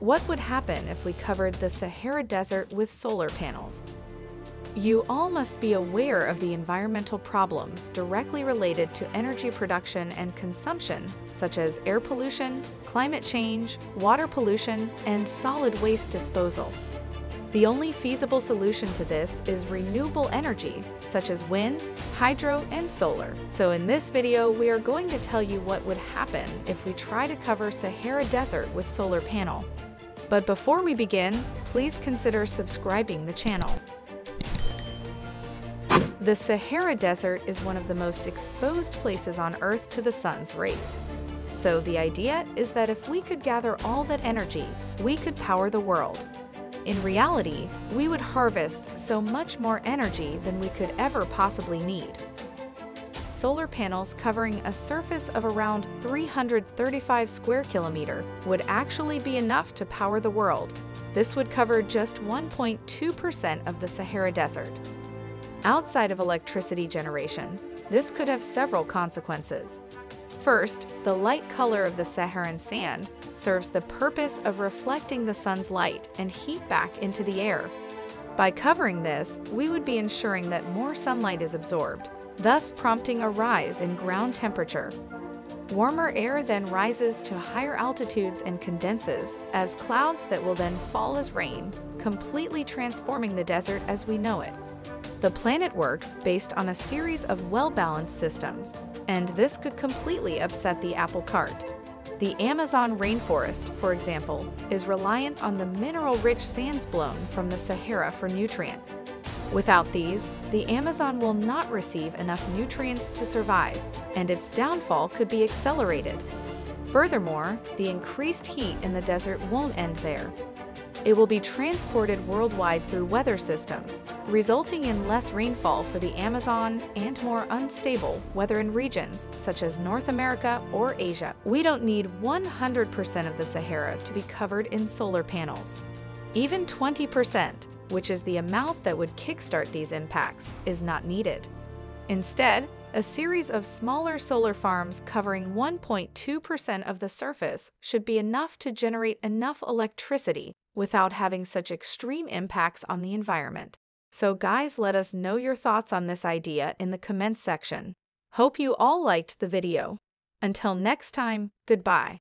What would happen if we covered the Sahara Desert with solar panels? You all must be aware of the environmental problems directly related to energy production and consumption, such as air pollution, climate change, water pollution, and solid waste disposal. The only feasible solution to this is renewable energy, such as wind, hydro, and solar. So in this video, we are going to tell you what would happen if we try to cover Sahara Desert with solar panel. But before we begin, please consider subscribing the channel. The Sahara Desert is one of the most exposed places on Earth to the sun's rays. So the idea is that if we could gather all that energy, we could power the world. In reality, we would harvest so much more energy than we could ever possibly need. Solar panels covering a surface of around 335 square kilometer would actually be enough to power the world. This would cover just 1.2% of the Sahara Desert. Outside of electricity generation, this could have several consequences. First, the light color of the Saharan sand serves the purpose of reflecting the sun's light and heat back into the air. By covering this, we would be ensuring that more sunlight is absorbed, thus prompting a rise in ground temperature. Warmer air then rises to higher altitudes and condenses as clouds that will then fall as rain, completely transforming the desert as we know it. The planet works based on a series of well-balanced systems, and this could completely upset the apple cart. The Amazon rainforest, for example, is reliant on the mineral-rich sands blown from the Sahara for nutrients. Without these, the Amazon will not receive enough nutrients to survive, and its downfall could be accelerated. Furthermore, the increased heat in the desert won't end there. It will be transported worldwide through weather systems, resulting in less rainfall for the Amazon and more unstable weather in regions such as North America or Asia. We don't need 100% of the Sahara to be covered in solar panels. Even 20%, which is the amount that would kickstart these impacts, is not needed. Instead, a series of smaller solar farms covering 1.2% of the surface should be enough to generate enough electricity without having such extreme impacts on the environment. So guys, let us know your thoughts on this idea in the comments section. Hope you all liked the video. Until next time, goodbye.